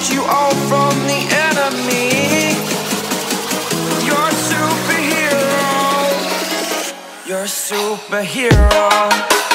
shield you all from the enemy. You're a superhero. You're a superhero.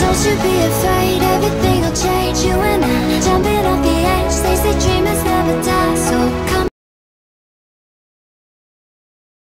Don't you be afraid, everything will change. You and I, jumping off the